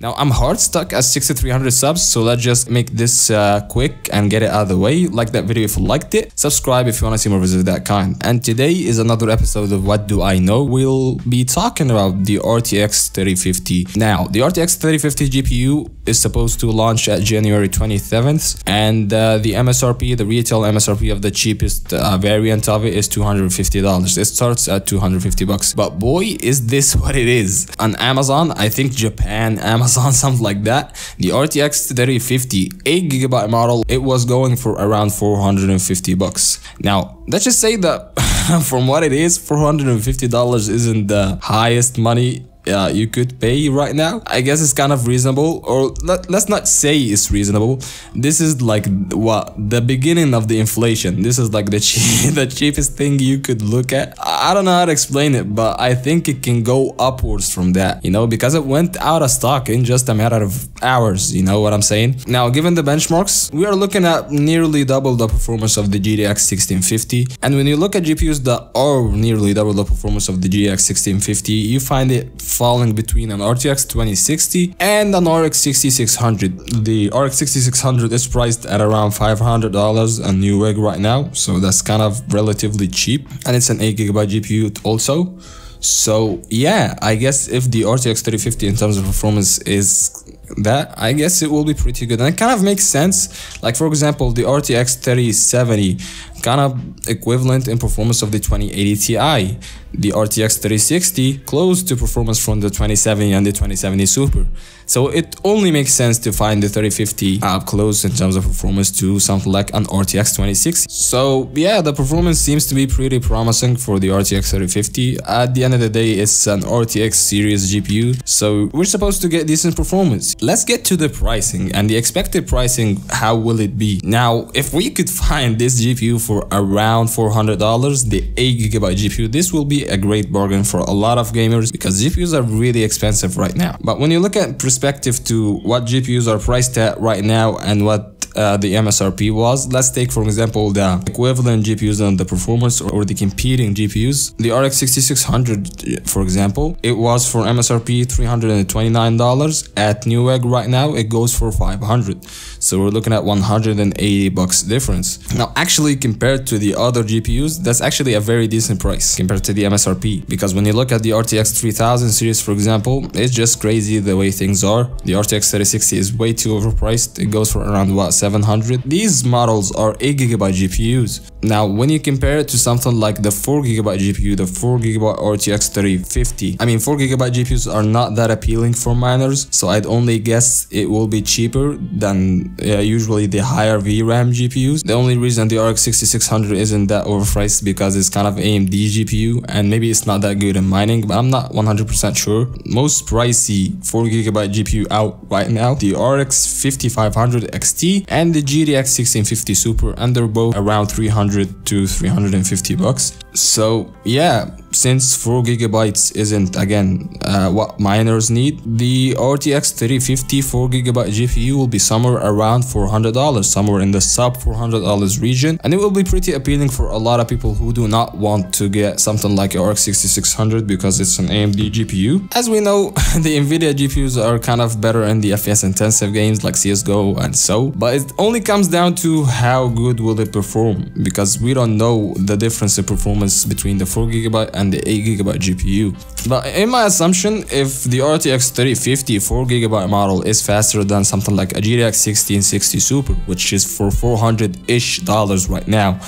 Now I'm hard stuck at 6300 subs, so let's just make this uh, quick and get it out of the way. Like that video if you liked it, subscribe if you want to see more videos of that kind. And today is another episode of What Do I Know? We'll be talking about the RTX 3050. Now, the RTX 3050 GPU is supposed to launch at January 27th, and uh, the MSRP, the retail MSRP of the cheapest uh, variant of it is $250. It starts at 250 bucks. But boy, is this what it is. On Amazon, I think Japan, Amazon Amazon, something like that. The RTX 3050 8GB model, it was going for around 450 bucks. Now, let's just say that from what it is, $450 isn't the highest money uh, you could pay right now. I guess it's kind of reasonable, or let, let's not say it's reasonable. This is like what the beginning of the inflation. This is like the the cheapest thing you could look at. I don't know how to explain it, but I think it can go upwards from that. You know, because it went out of stock in just a matter of hours. You know what I'm saying? Now, given the benchmarks, we are looking at nearly double the performance of the GTX 1650. And when you look at GPUs that are nearly double the performance of the GTX 1650, you find it falling between an RTX 2060 and an RX 6600. The RX 6600 is priced at around $500 a Newegg right now, so that's kind of relatively cheap. And it's an 8GB GPU also. So yeah, I guess if the RTX 3050 in terms of performance is that, I guess it will be pretty good. And it kind of makes sense. Like for example, the RTX 3070 kind of equivalent in performance of the 2080 Ti. The RTX 3060 close to performance from the 2070 and the 2070 Super. So it only makes sense to find the 3050 up close in terms of performance to something like an RTX 2060. So yeah, the performance seems to be pretty promising for the RTX 3050. At the end of the day, it's an RTX series GPU, so we're supposed to get decent performance. Let's get to the pricing and the expected pricing, how will it be? Now, if we could find this GPU for around $400, the 8GB GPU, this will be a great bargain for a lot of gamers because GPUs are really expensive right now. But when you look at perspective to what GPUs are priced at right now and what uh, the MSRP was. Let's take for example the equivalent GPUs and the performance or, or the competing GPUs. The RX 6600 for example, it was for MSRP $329. At Newegg right now it goes for 500 so we're looking at 180 bucks difference. Now actually compared to the other GPUs, that's actually a very decent price compared to the MSRP because when you look at the RTX 3000 series for example, it's just crazy the way things are. The RTX 3060 is way too overpriced. It goes for around what 700. These models are 8GB GPUs. Now when you compare it to something like the 4GB GPU, the 4GB RTX 3050, I mean 4GB GPUs are not that appealing for miners, so I'd only guess it will be cheaper than uh, usually the higher VRAM GPUs. The only reason the RX 6600 isn't that overpriced because it's kind of AMD GPU and maybe it's not that good in mining, but I'm not 100% sure. Most pricey 4GB GPU out right now, the RX 5500 XT and the GTX 1650 Super, and they're both around 300 to 350 bucks. So yeah, since 4 gigabytes isn't again uh, what miners need, the RTX 3050 4 gigabyte GPU will be somewhere around $400, somewhere in the sub $400 region, and it will be pretty appealing for a lot of people who do not want to get something like RX 6600 because it's an AMD GPU. As we know, the Nvidia GPUs are kind of better in the FPS intensive games like CSGO and so, but it only comes down to how good will it perform because we don't know the difference in performance between the 4 gigabyte and the 8GB GPU. But in my assumption, if the RTX 3050 4GB model is faster than something like a GTX 1660 Super, which is for 400-ish dollars right now,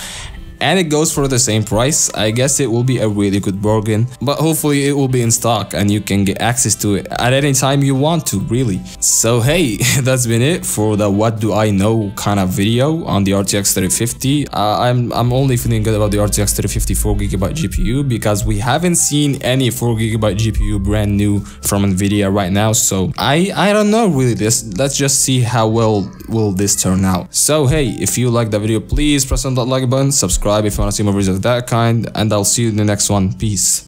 and it goes for the same price, I guess it will be a really good bargain. But hopefully it will be in stock and you can get access to it at any time you want to, really. So hey, that's been it for the what do I know kind of video on the RTX 3050. Uh, I'm, I'm only feeling good about the RTX 3050 4GB GPU because we haven't seen any 4GB GPU brand new from Nvidia right now. So I, I don't know really this. Let's just see how well will this turn out. So hey, if you like the video, please press on that like button, subscribe if you want to see more videos of that kind, and I'll see you in the next one. Peace.